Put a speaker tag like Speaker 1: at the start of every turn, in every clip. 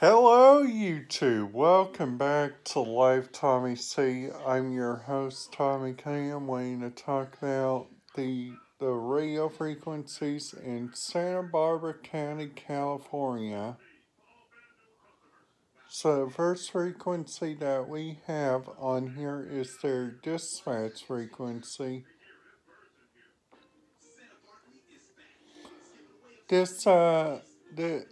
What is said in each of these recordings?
Speaker 1: Hello, YouTube. Welcome back to Live Tommy C. I'm your host, Tommy K. I'm waiting to talk about the the radio frequencies in Santa Barbara County, California. So the first frequency that we have on here is their dispatch frequency. This uh the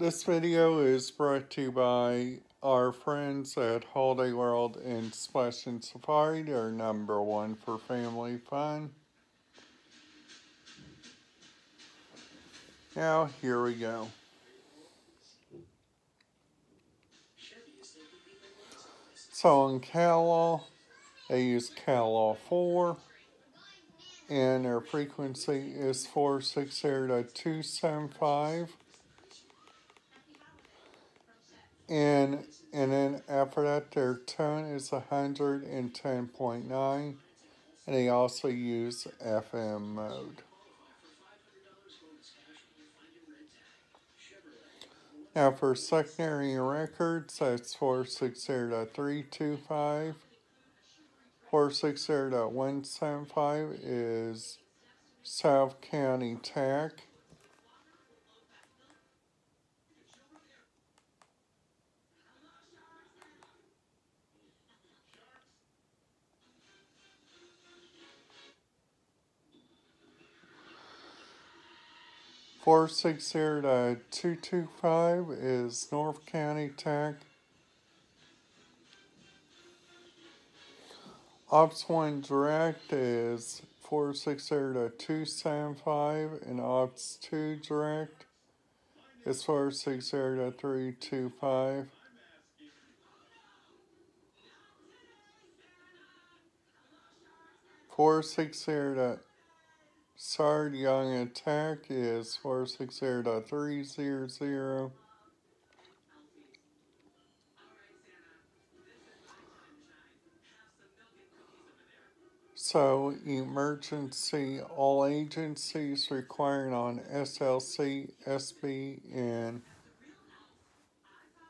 Speaker 1: this video is brought to you by our friends at Holiday World and Splashin' Safari. They're number one for family fun. Now, here we go. So in CalLaw, they use CalLaw 4 and their frequency is 460.275 and and then after that their tone is 110.9 and they also use FM mode. Now for secondary records, that's 460.325. 460.175 is South County TAC. Four six zero two two five is North County Tech. Ops one direct is four six zero two seven five, and Ops two direct is four six zero three two five. Four six zero Sard Young Attack is 460.300. So, emergency all agencies requiring on SLC, SB, and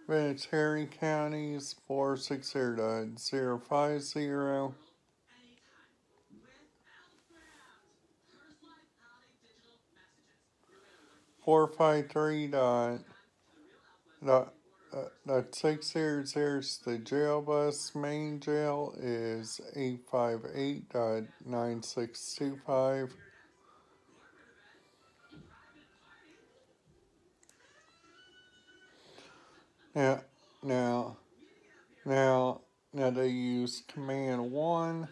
Speaker 1: Venetary counties 460.050. four five three dot dot uh, dot six zero zero. The jail bus main jail is eight five eight dot nine six two five. Now, now, now, now they use command one,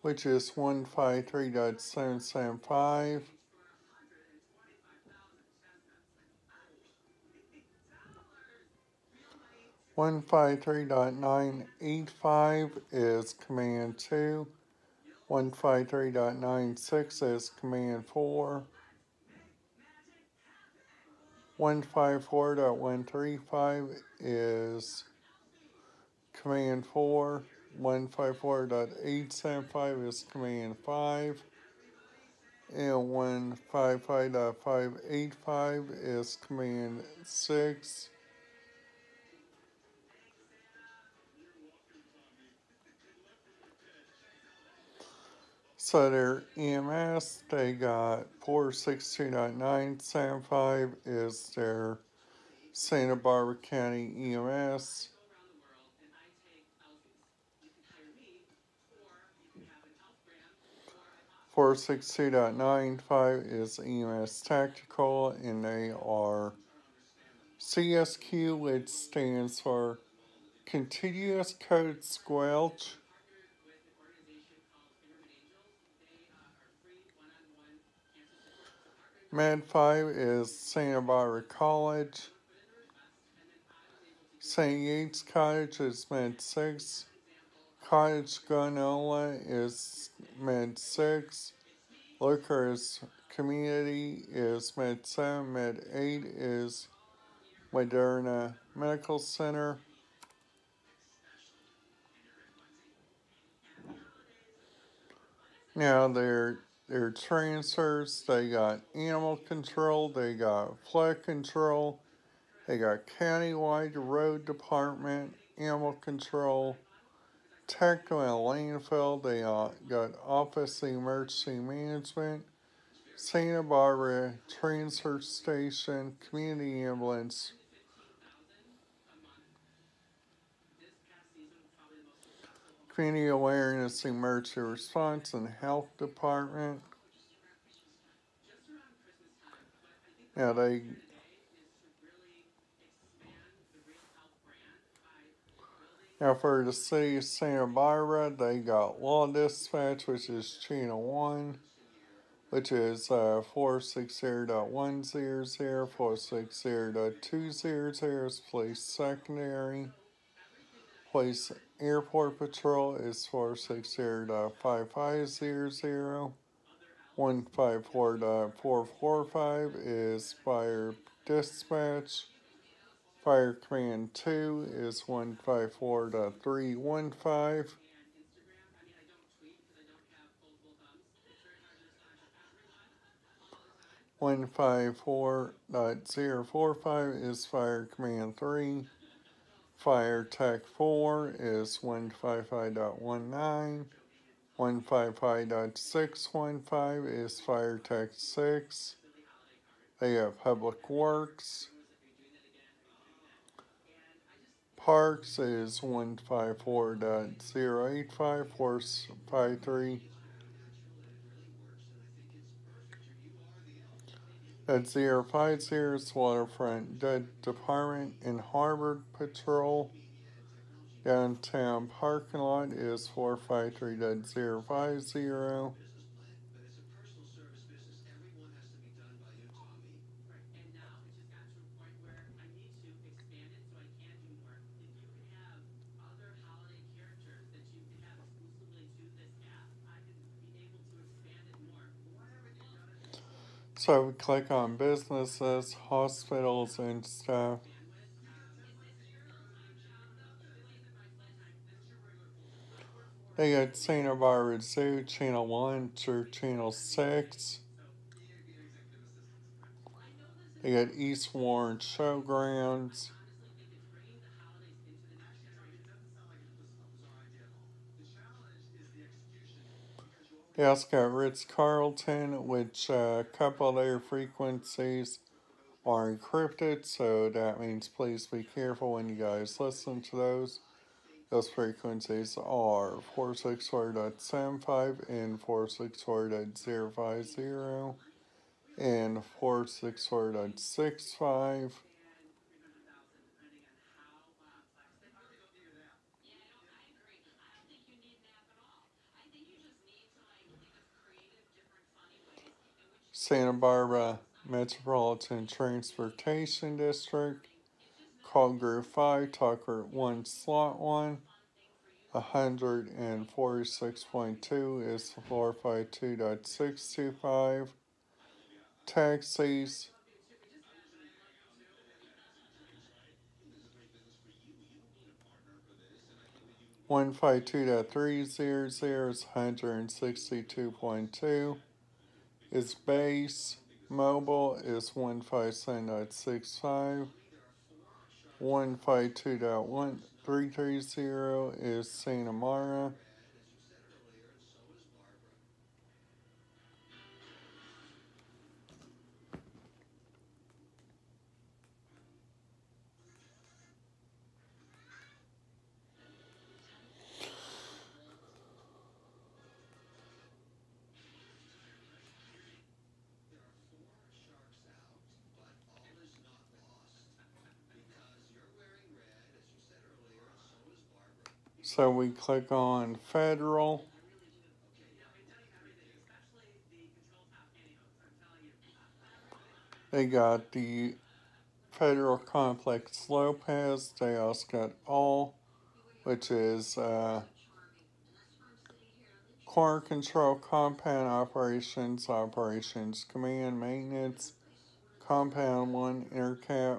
Speaker 1: which is one five three dot seven seven five. 153.985 is command 2. 153.96 is command 4. 154.135 is command 4. 154.875 is command 5. And 155.585 is command 6. So their EMS, they got 462.975 is their Santa Barbara County EMS. Four six two dot nine five is EMS Tactical, and they are CSQ, which stands for Continuous Code Squelch. Med 5 is Santa Barbara College. St. Yates Cottage is Med 6. Cottage Guanola is Med 6. Lookers Community is Med 7. Med 8 is Moderna Medical Center. Now, their their transfers. They got animal control, they got flood control, they got countywide road department, animal control, technical and landfill. They uh, got office of emergency management, Santa Barbara transfer station, community ambulance. Community Awareness Emergency Response and Health Department. Now they Now for the city of Santa Barbara, they got Law Dispatch, which is channel one, which is uh, 460.100, 460.200 is police secondary. Police Airport Patrol is 460.5500. 154.445 is Fire Dispatch. Fire Command 2 is 154.315. One five four dot zero four five is Fire Command three. Fire Tech four is one five five dot one. One five five dot six one five is Fire Tech six. They have Public Works. Parks is one five four dot zero eight five four five three. at the Air Waterfront the Department in Harbor Patrol. Downtown parking lot is 453.050. So we click on businesses, hospitals, and stuff. They got Santa Barbara Zoo, Channel 1 through Channel 6. They got Earl Warren Showgrounds. Also got Ritz Carlton, which uh, a couple of their frequencies are encrypted, so that means please be careful when you guys listen to those. Those frequencies are 464.75 and 464.050 and 464.65. Santa Barbara Metropolitan Transportation District. Call group 5, talk group 1, slot 1. 146.2 is 452.625. Taxis. One five two dot three zero zero is hundred and sixty two point two. Is base mobile is one five seven dot six So we click on federal. They got the federal complex Lompoc. They also got all, which is uh, core control, compound operations, operations command, maintenance, compound one, intercap,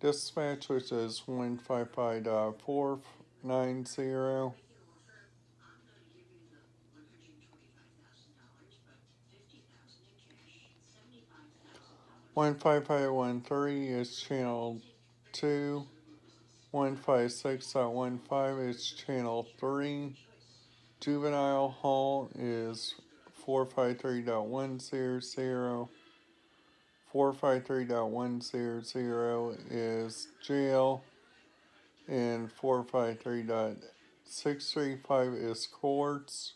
Speaker 1: dispatch, which is 155.490. Uh, one five five one three is channel two. One five six dot one five is channel three. Juvenile hall is four five three dot one zero zero. Four five three dot one zero zero is jail. And four five three dot six three five is courts.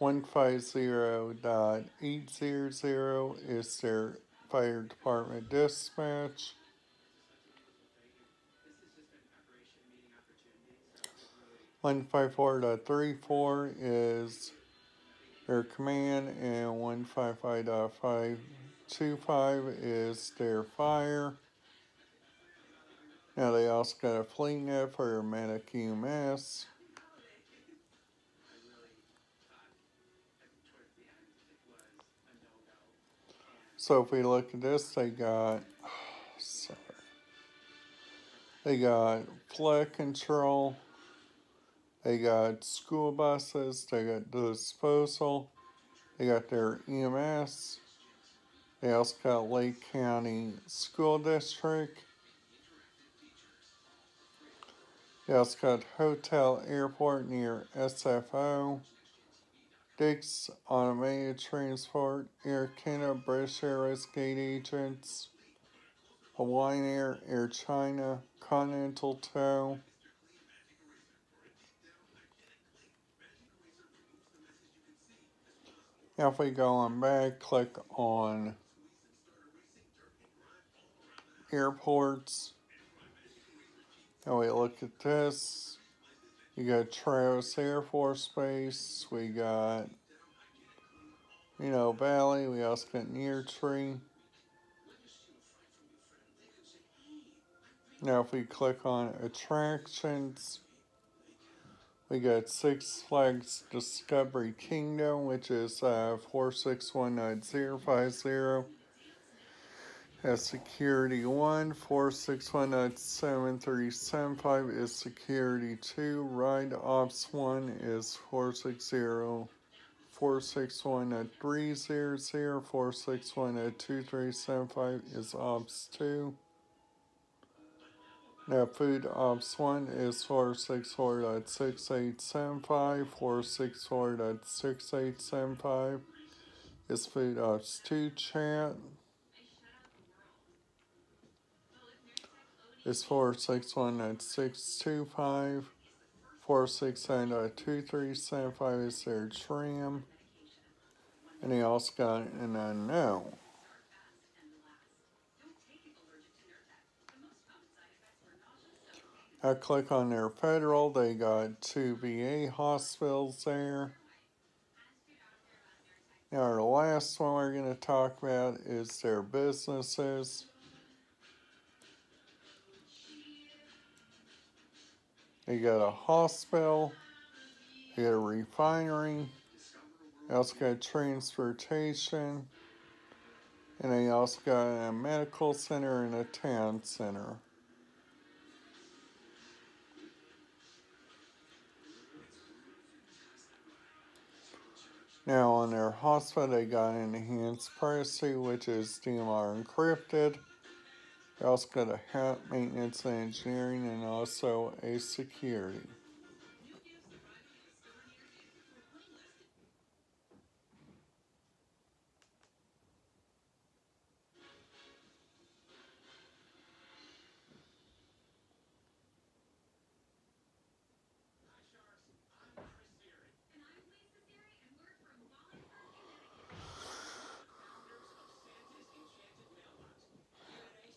Speaker 1: 150.800 is their fire department dispatch. One five four dot three four is their command, and one five five dot five two five is their fire. Now they also got a fleet net for medic EMS. So if we look at this, they got, sorry, they got flood control, they got school buses, they got disposal, they got their EMS, they Lake County School District, got Hotel Airport near SFO, Dix Automated Transport, Air Canada, British Airways Gate Agents, Hawaiian Air, Air China, Continental Tow. If we go on back, click on airports. Now we look at this. You got Travis Air Force Base. We got, you know, Valley. We also got Nut Tree. Now, if we click on attractions, we got Six Flags Discovery Kingdom, which is uh, 4619050. Has security 1, 4617375 is security 2, ride ops 1 is 460 461 at 300, 461 at 2375 is ops 2. Now food ops 1 is 464 at 6875, 464 at 6875 is food ops 2 chat. Is 461 at 625. 469 at 2375 is their trim. And he also got an unknown. I click on their federal, they got two VA hospitals there. Now, the last one we're going to talk about is their businesses. You got a hospital, you got a refinery, you also got transportation, and they also got a medical center and a town center. Now on their hospital, they got enhanced privacy, which is DMR encrypted. They also got a hat maintenance and engineering and also a security.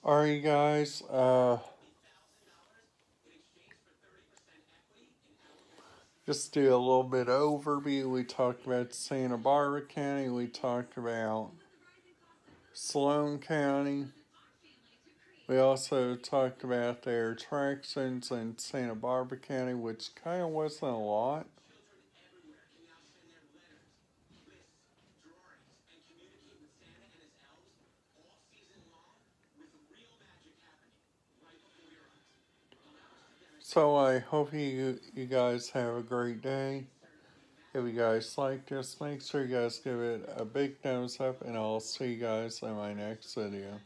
Speaker 1: Alright, you guys. Uh, just do a little bit overview. We talked about Santa Barbara County. We talked about Solano County. We also talked about their attractions in Santa Barbara County, which kind of wasn't a lot. So I hope you you guys have a great day. If you guys like this, make sure you guys give it a big thumbs up, and I'll see you guys in my next video.